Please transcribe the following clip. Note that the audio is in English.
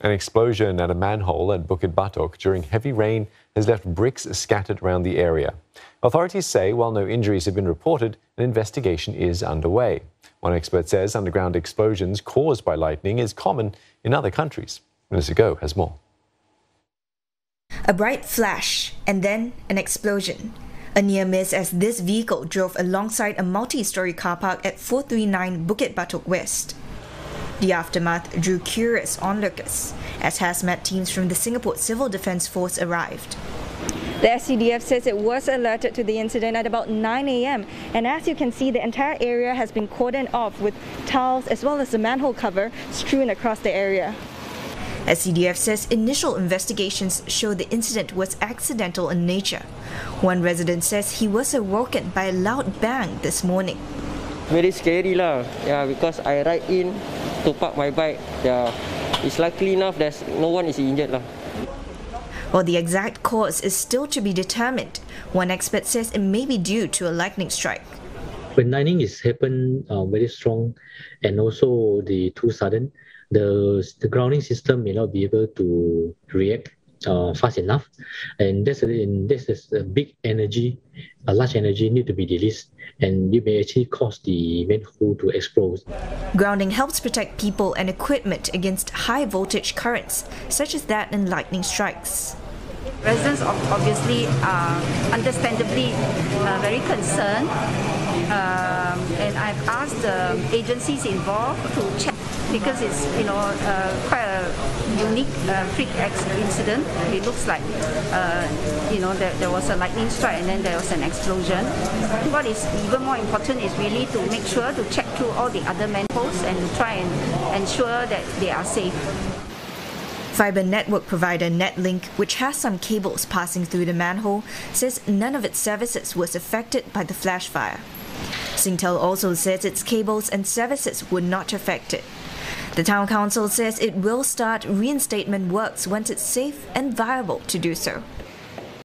An explosion at a manhole at Bukit Batok during heavy rain has left bricks scattered around the area. Authorities say while no injuries have been reported, an investigation is underway. One expert says underground explosions caused by lightning is common in other countries. Melissa Goh has more. A bright flash and then an explosion. A near miss as this vehicle drove alongside a multi story car park at 439 Bukit Batok West. The aftermath drew curious onlookers as hazmat teams from the Singapore Civil Defence Force arrived. The SCDF says it was alerted to the incident at about 9 a.m. And as you can see, the entire area has been cordoned off with tiles as well as a manhole cover strewn across the area. SCDF says initial investigations show the incident was accidental in nature. One resident says he was awoken by a loud bang this morning. Very scary lah, yeah, because I ride in to park my bike. Yeah, it's luckily enough that no one is injured lah. While the exact cause is still to be determined, one expert says it may be due to a lightning strike. When lightning is happen uh, very strong and also the too sudden, the the grounding system may not be able to react uh, fast enough, and that's a, this is a big energy, a large energy need to be released, and it may actually cause the manhole to explode. Grounding helps protect people and equipment against high voltage currents, such as that in lightning strikes. Residents obviously are understandably uh, very concerned, um, and I've asked the agencies involved to check because it's you know uh, quite a unique uh, freak incident. It looks like uh, you know there, there was a lightning strike and then there was an explosion. What is even more important is really to make sure to check through all the other manholes and try and ensure that they are safe. Fiber network provider Netlink, which has some cables passing through the manhole, says none of its services was affected by the flash fire. Singtel also says its cables and services were not affected. The town council says it will start reinstatement works once it's safe and viable to do so.